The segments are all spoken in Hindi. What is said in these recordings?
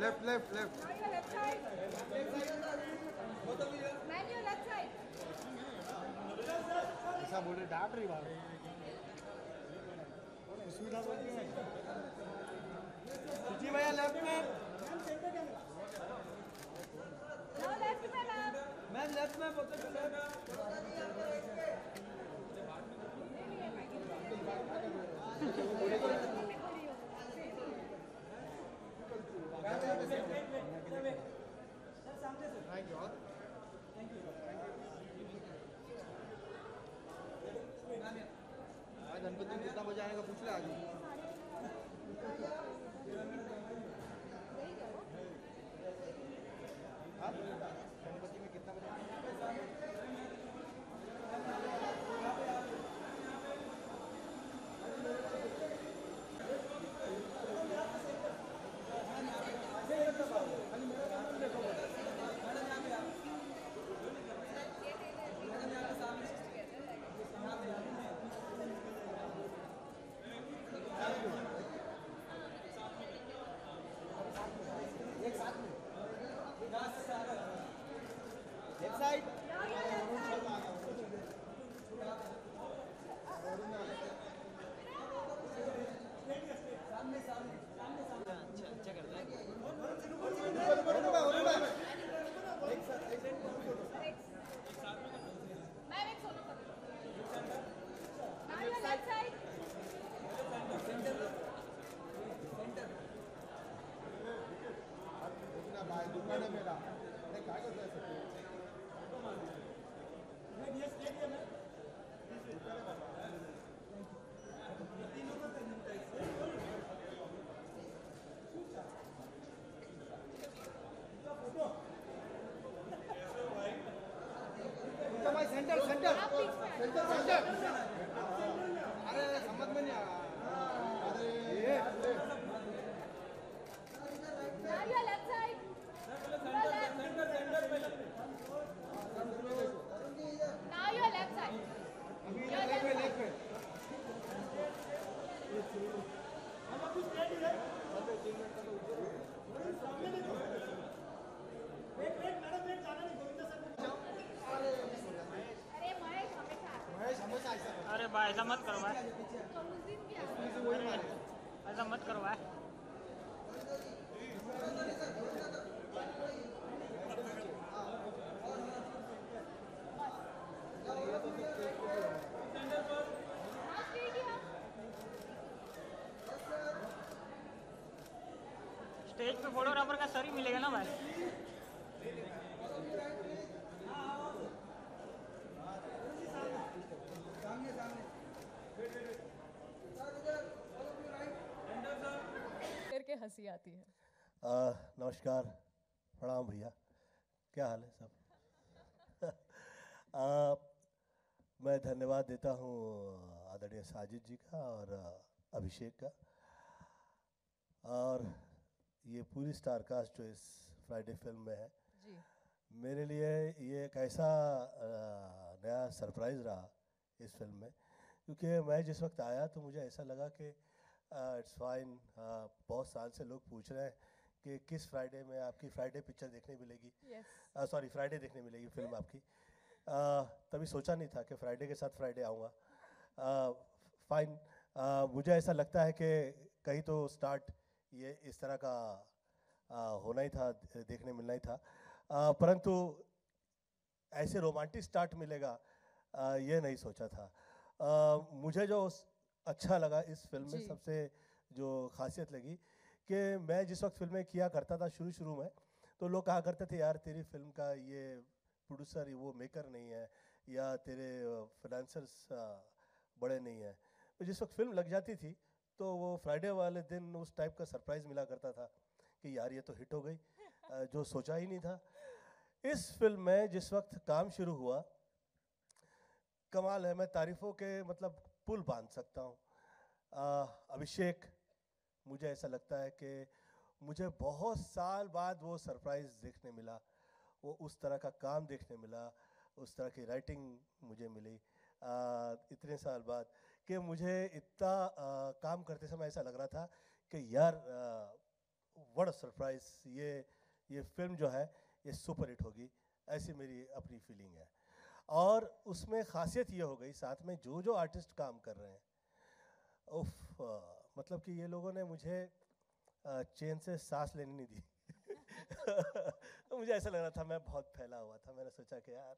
Left left left left side. Man, your left side. ऐसा बोल रहे डांट रही बात जी भैया लेफ़्ट में Now left में मैम मैम लेफ़्ट में बोलते দোকানে ऐसा मत करो ऐसा मत करो। स्टेज पे फोटोग्राफर का सर ही मिलेगा ना भाई हँसी आती है? आ, नमस्कार प्रणाम भैया। क्या हाल है सब? आ, मैं धन्यवाद देता हूँ आदरणीय साजिद जी का और अभिषेक का। और ये पूरी स्टार कास्ट जो इस फ्राइडे फ़िल्म में है जी। मेरे लिए ये एक ऐसा नया सरप्राइज़ रहा इस फ़िल्म में। क्योंकि मैं जिस वक्त आया तो मुझे ऐसा लगा कि इट्स फाइन बहुत साल से लोग पूछ रहे हैं कि किस फ्राइडे में आपकी फ्राइडे पिक्चर देखने मिलेगी? यस सॉरी फ्राइडे देखने मिलेगी फ़िल्म आपकी. आ, तभी सोचा नहीं था कि फ्राइडे के साथ फ्राइडे आऊँगा. फाइन मुझे ऐसा लगता है कि कहीं तो स्टार्ट ये इस तरह का आ, होना ही था देखने मिलना ही था. परंतु ऐसे रोमांटिक स्टार्ट मिलेगा ये नहीं सोचा था. मुझे जो अच्छा लगा इस फ़िल्म में सबसे जो खासियत लगी कि मैं जिस वक्त फ़िल्में किया करता था शुरू शुरू में तो लोग कहा करते थे यार तेरी फ़िल्म का ये प्रोड्यूसर वो मेकर नहीं है या तेरे फाइनेंसर्स बड़े नहीं हैं। तो जिस वक्त फ़िल्म लग जाती थी तो वो फ्राइडे वाले दिन उस टाइप का सरप्राइज़ मिला करता था कि यार ये तो हिट हो गई। जो सोचा ही नहीं था। इस फ़िल्म में जिस वक्त काम शुरू हुआ कमाल है मैं तारीफों के मतलब पुल बाँध सकता हूँ। अभिषेक मुझे ऐसा लगता है कि मुझे बहुत साल बाद वो सरप्राइज़ देखने मिला वो उस तरह का काम देखने मिला उस तरह की राइटिंग मुझे मिली अ, इतने साल बाद कि मुझे इतना अ, काम करते समय ऐसा लग रहा था कि यार बड़ा सरप्राइज़ ये ये फ़िल्म जो है ये सुपर हिट होगी ऐसी मेरी अपनी फीलिंग है। और उसमें खासियत ये हो गई साथ में जो जो आर्टिस्ट काम कर रहे हैं। उफ मतलब कि ये लोगों ने मुझे चैन से सांस लेने नहीं दी। तो मुझे ऐसा लग रहा था मैं बहुत फैला हुआ था। मैंने सोचा कि यार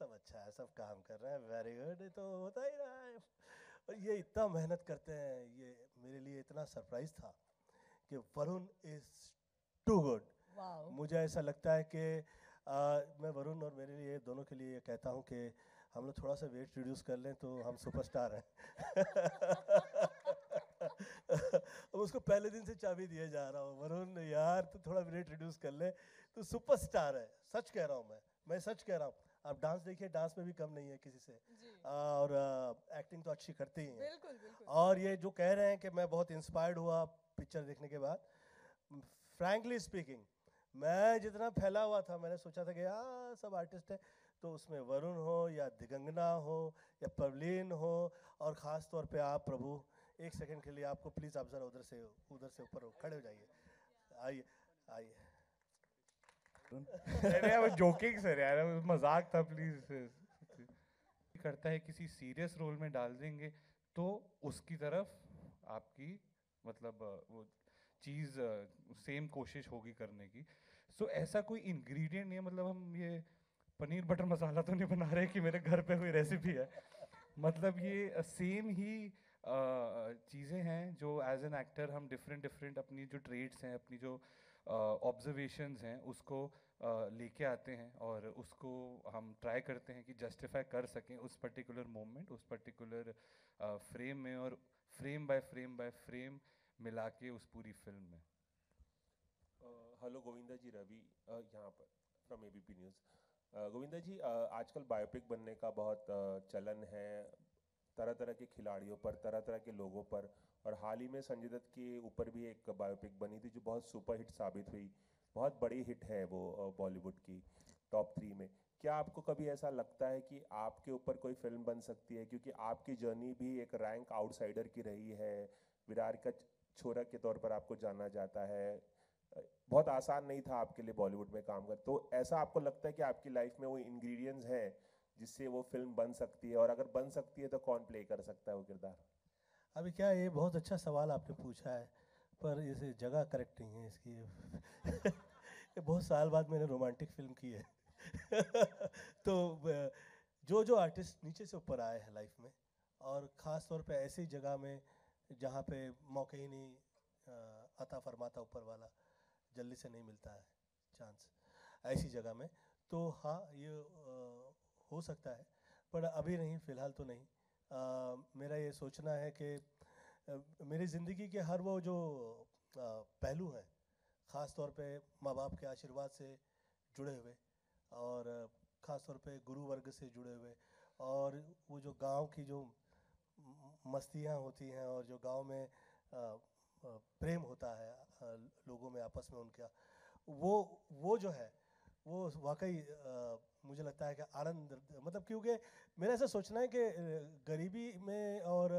सब अच्छा है सब काम कर रहे हैं वेरी गुड तो होता ही रहा है। और ये इतना मेहनत करते हैं ये मेरे लिए इतना सरप्राइज़ था कि वरुण इज़ टू गुड मुझे ऐसा लगता है कि आ, मैं वरुण और मेरे लिए दोनों के लिए ये कहता हूँ कि हम लोग थोड़ा सा वेट रिड्यूस कर लें तो हम सुपरस्टार हैं। अब उसको पहले दिन से चाबी दिए जा रहा हूँ वरुण यार तू थोड़ा वेट रिड्यूस कर ले। तू सुपरस्टार है सच कह रहा हूँ मैं मैं सच कह रहा हूँ। आप डांस देखिए डांस में भी कम नहीं है किसी से। और एक्टिंग तो अच्छी करती ही हैं। बिल्कुल बिल्कुल। और ये जो कह रहे हैं कि मैं बहुत इंस्पायर्ड हुआ पिक्चर देखने के बाद फ्रैंकली स्पीकिंग मैं जितना फैला हुआ था, मैंने सोचा था कि यार सब आर्टिस्ट है। तो उसमें वरुण हो या दिगंगना हो या पवलीन हो और ख़ास तौर पे आप प्रभु, एक सेकंड के लिए आपको प्लीज़ आप ज़रा उधर से उधर से ऊपर खड़े हो जाइए। आइए आइए। अरे यार जोकिंग सर यार मज़ाक था प्लीज़ करता है, किसी सीरियस रोल में डाल देंगे तो उसकी तरफ़ आपकी मतलब वो चीज़ सेम कोशिश होगी करने की। सो so, ऐसा कोई इंग्रेडिएंट नहीं है मतलब हम ये पनीर बटर मसाला तो नहीं बना रहे कि मेरे घर पे कोई रेसिपी है। मतलब ये सेम ही चीज़ें हैं जो एज एन एक्टर हम डिफरेंट डिफरेंट अपनी जो ट्रेड्स हैं अपनी जो ऑब्जर्वेशंस हैं उसको अ, लेके आते हैं और उसको हम ट्राई करते हैं कि जस्टिफाई कर सकें उस पर्टिकुलर मोमेंट उस पर्टिकुलर फ्रेम में और frame by frame by frame मिला के उस पूरी फ़िल्म में। हेलो गोविंदा जी रवि यहाँ पर from ABP news Govinda ji आजकल बायोपिक बनने का बहुत चलन है। तरह तरह के खिलाड़ियों पर तरह तरह के लोगों पर। और हाल ही में संजय दत्त के ऊपर भी एक बायोपिक बनी थी, जो बहुत सुपर हिट साबित हुई। बहुत बड़ी हिट है वो बॉलीवुड की टॉप थ्री में। क्या आपको कभी ऐसा लगता है कि आपके ऊपर कोई फ़िल्म बन सकती है? क्योंकि आपकी जर्नी भी एक रैंक आउटसाइडर की रही है। विरार का छोरा के तौर पर आपको जाना जाता है। बहुत आसान नहीं था आपके लिए बॉलीवुड में काम कर तो ऐसा आपको लगता है कि आपकी लाइफ में वो इंग्रेडिएंट्स हैं जिससे वो फ़िल्म बन सकती है? और अगर बन सकती है तो कौन प्ले कर सकता है वो किरदार? अभी क्या ये बहुत अच्छा सवाल आपने पूछा है, पर इसे जगह करेक्ट नहीं है इसकी। बहुत साल बाद मैंने रोमांटिक फ़िल्म की है। तो जो जो आर्टिस्ट नीचे से ऊपर आए हैं लाइफ में, और ख़ास तौर पे ऐसी जगह में जहाँ पे मौके ही नहीं अता फरमाता ऊपर वाला जल्दी से नहीं मिलता है चांस ऐसी जगह में। तो हाँ ये अ, हो सकता है पर अभी नहीं फ़िलहाल तो नहीं। अ, मेरा ये सोचना है कि मेरी ज़िंदगी के हर वो जो अ, पहलू हैं ख़ास तौर पे माँ बाप के आशीर्वाद से जुड़े हुए और ख़ास तौर पे गुरु वर्ग से जुड़े हुए और वो जो गाँव की जो मस्तियाँ होती हैं और जो गाँव में प्रेम होता है लोगों में, आपस में उनका, वो वो जो है, वो वाकई मुझे लगता है कि आनंद मतलब क्योंकि मेरा ऐसा सोचना है कि गरीबी में और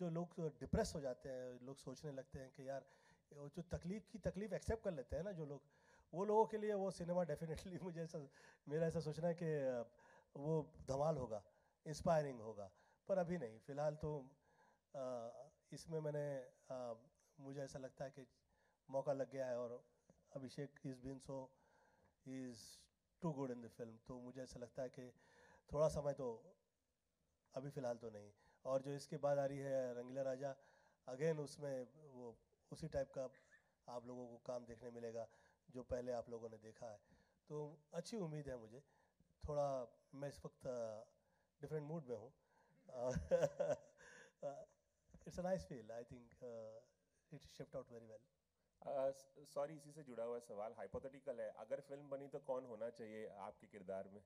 जो लोग डिप्रेस हो जाते हैं, लोग सोचने लगते हैं कि यार जो तकलीफ़ की तकलीफ़ एक्सेप्ट कर लेते हैं ना जो लोग, वो लोगों के लिए वो सिनेमा डेफिनेटली मुझे ऐसा, मेरा ऐसा सोचना है कि वो धमाल होगा, इंस्पायरिंग होगा, पर अभी नहीं, फ़िलहाल तो इसमें मैंने अ, मुझे ऐसा लगता है कि मौका लग गया है और Abhishek is been so is too good in the film. तो मुझे ऐसा लगता है कि थोड़ा समय तो अभी फ़िलहाल तो नहीं। और जो इसके बाद आ रही है रंगीला राजा अगेन उसमें वो उसी टाइप का आप लोगों को काम देखने मिलेगा जो पहले आप लोगों ने देखा है। तो अच्छी उम्मीद है मुझे। थोड़ा मैं इस वक्त डिफरेंट मूड में हूँ। It's a nice feel I think it shift out very well sorry इसी से जुड़ा हुआ सवाल हाइपोथेटिकल है। अगर फ़िल्म बनी तो कौन होना चाहिए आपके किरदार में?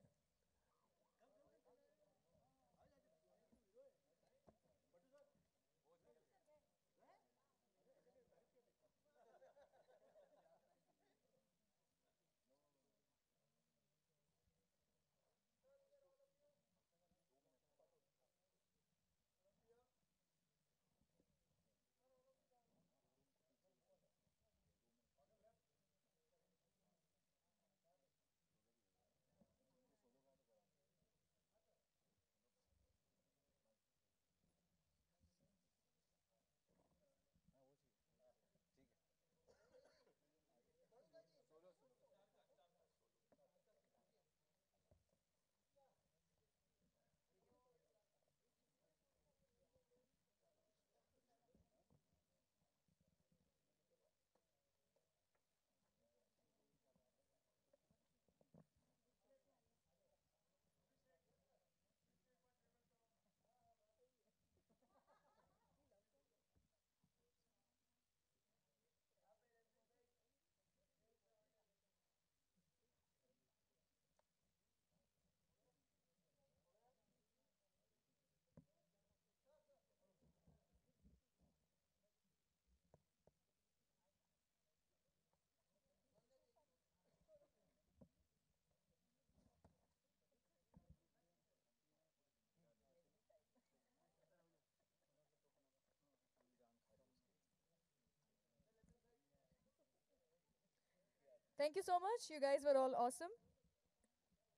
Thank you so much. You guys were all awesome.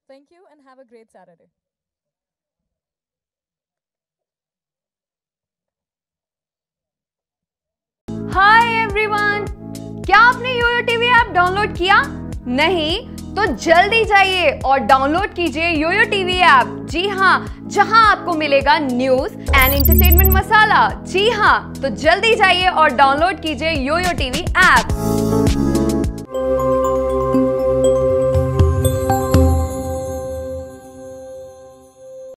Thank you and have a great Saturday. Hi everyone क्या आपने योयो टीवी ऐप डाउनलोड किया नहीं तो जल्दी जाइए और डाउनलोड कीजिए योयो टीवी ऐप जी हाँ जहाँ आपको मिलेगा न्यूज़ एंड एंटरटेनमेंट मसाला जी हाँ तो जल्दी जाइए और डाउनलोड कीजिए योयो टीवी ऐप